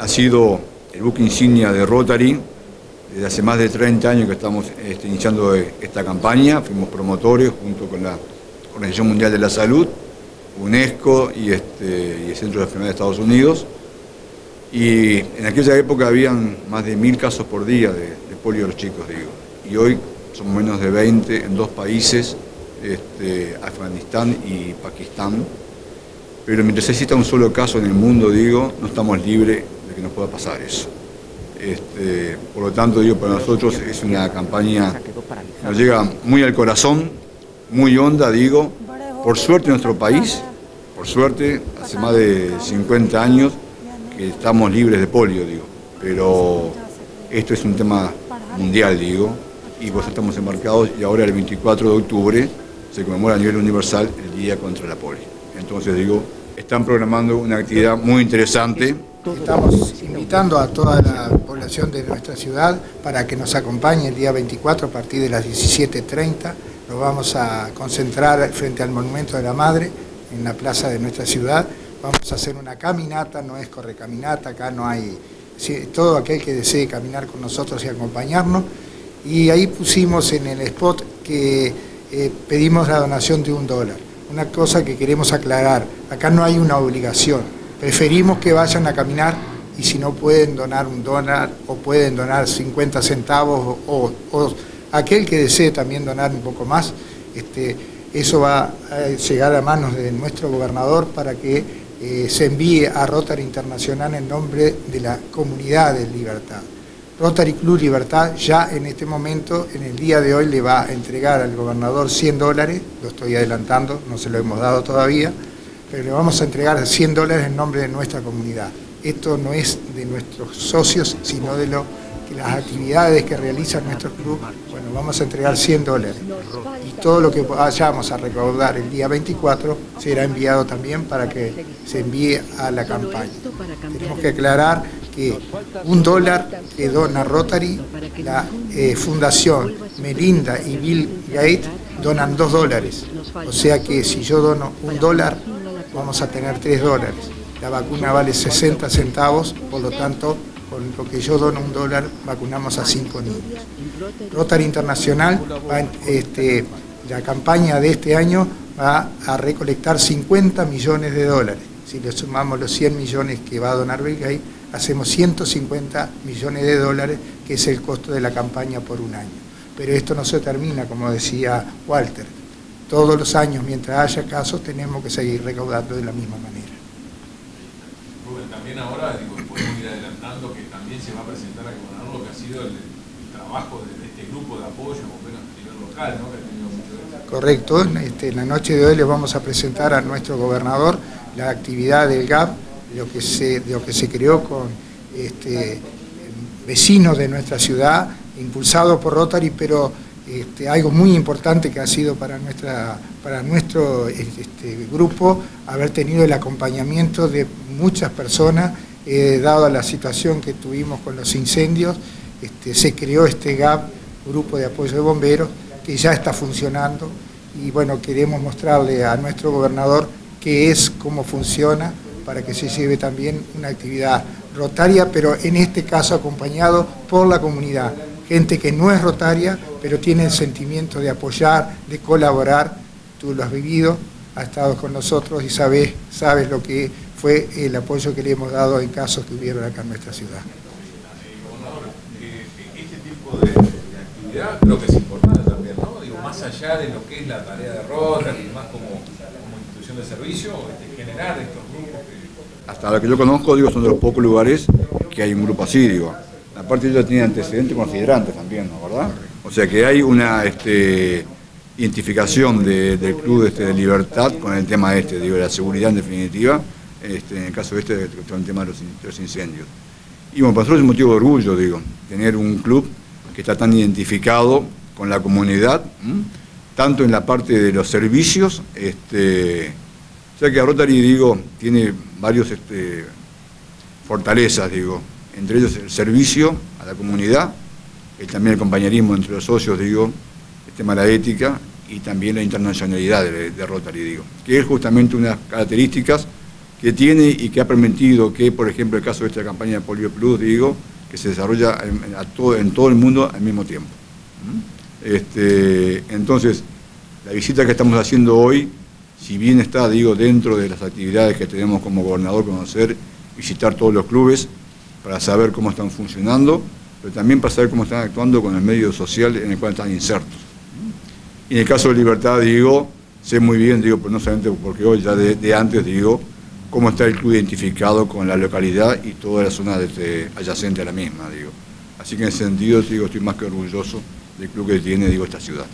ha sido el buque insignia de Rotary. Desde hace más de 30 años que estamos este, iniciando esta campaña, fuimos promotores junto con la Organización Mundial de la Salud, UNESCO y, este, el Centro de Enfermedades de Estados Unidos. Y en aquella época habían más de mil casos por día de, polio de los chicos, digo. Y hoy son menos de 20 en dos países, este, Afganistán y Pakistán. Pero mientras exista un solo caso en el mundo, digo, no estamos libres nos pueda pasar eso. Este, por lo tanto, digo, para nosotros es una campaña que nos llega muy al corazón, muy honda, digo. Por suerte nuestro país, por suerte, hace más de 50 años que estamos libres de polio, digo. Pero esto es un tema mundial, digo, y vos estamos embarcados y ahora el 24 de octubre se conmemora a nivel universal el Día contra la Polio. Entonces digo, están programando una actividad muy interesante. Estamos invitando a toda la población de nuestra ciudad para que nos acompañe el día 24 a partir de las 17.30. Nos vamos a concentrar frente al Monumento de la Madre, en la plaza de nuestra ciudad. Vamos a hacer una caminata, no es correcaminata, acá no hay... Todo aquel que desee caminar con nosotros y acompañarnos. Y ahí pusimos en el spot que eh, pedimos la donación de un dólar. Una cosa que queremos aclarar, acá no hay una obligación, preferimos que vayan a caminar y si no pueden donar un dólar o pueden donar 50 centavos o, aquel que desee también donar un poco más, este, eso va a llegar a manos de nuestro gobernador para que eh, se envíe a Rotary Internacional en nombre de la comunidad de libertad. Rotary Club Libertad ya en este momento, en el día de hoy, le va a entregar al gobernador 100 dólares, lo estoy adelantando, no se lo hemos dado todavía, pero le vamos a entregar 100 dólares en nombre de nuestra comunidad. Esto no es de nuestros socios, sino de las actividades que realiza nuestro club. Bueno, vamos a entregar 100 dólares. Y todo lo que vayamos a recaudar el día 24 será enviado también para que se envíe a la campaña. Tenemos que aclarar que un dólar que dona Rotary, la eh, Fundación Melinda y Bill Gates donan dos dólares. O sea que si yo dono un dólar, vamos a tener tres dólares. La vacuna vale 60 centavos, por lo tanto, con lo que yo dono un dólar, vacunamos a cinco niños. Rotary Internacional, este, la campaña de este año va a recolectar 50 millones de dólares. Si le sumamos los 100 millones que va a donar Bill Gates, hacemos 150 millones de dólares, que es el costo de la campaña por un año. Pero esto no se termina, como decía Walter. Todos los años, mientras haya casos, tenemos que seguir recaudando de la misma manera. Rubén, también ahora digo, podemos ir adelantando que también se va a presentar a gobernador lo que ha sido el, trabajo de, este grupo de apoyo bomberos a nivel local, ¿no? que ha tenido mucho Correcto, este, en la noche de hoy les vamos a presentar a nuestro gobernador la actividad del GAP lo que se, lo que se creó con este, vecinos de nuestra ciudad, impulsado por Rotary, pero este, algo muy importante que ha sido para, nuestra, para nuestro este, grupo, haber tenido el acompañamiento de muchas personas, eh, dado la situación que tuvimos con los incendios, este, se creó este GAP, Grupo de Apoyo de Bomberos, que ya está funcionando y bueno, queremos mostrarle a nuestro gobernador qué es, cómo funciona, para que se lleve también una actividad rotaria, pero en este caso acompañado por la comunidad. Gente que no es rotaria, pero tiene el sentimiento de apoyar, de colaborar. Tú lo has vivido, has estado con nosotros y sabes, sabes lo que fue el apoyo que le hemos dado en casos que hubieron acá en nuestra ciudad. Este tipo de, actividad creo que es importante también, ¿no? Digo, más allá de lo que es la tarea de Rotary y más como, institución de servicio, este, generar estos grupos que hasta lo que yo conozco, digo, son de los pocos lugares que hay un grupo así, digo. Aparte ellos tienen antecedentes con hidrantes también, ¿no? ¿verdad? O sea que hay una este, identificación del club este, de libertad con el tema este, digo, de la seguridad en definitiva, este, en el caso este, con el tema de los, incendios. Y bueno, para nosotros es un motivo de orgullo, digo, tener un club que está tan identificado con la comunidad, tanto en la parte de los servicios, este, o sea que Rotary, digo, tiene varios este, fortalezas, digo, entre ellos el servicio a la comunidad, y también el compañerismo entre los socios, digo, el tema de la ética y también la internacionalidad de, Rotary, digo, que es justamente una de las características que tiene y que ha permitido que, por ejemplo, el caso de esta campaña de Polio Plus, digo, que se desarrolla en, todo, en todo el mundo al mismo tiempo. Este, entonces, la visita que estamos haciendo hoy, si bien está, digo, dentro de las actividades que tenemos como gobernador conocer, visitar todos los clubes para saber cómo están funcionando, pero también para saber cómo están actuando con el medio social en el cual están insertos. Y en el caso de Libertad, digo, sé muy bien, digo, pues no solamente porque hoy, ya de, antes, digo, cómo está el club identificado con la localidad y toda la zona de, adyacente a la misma, digo. Así que en ese sentido, digo, estoy más que orgulloso del club que tiene, digo, esta ciudad.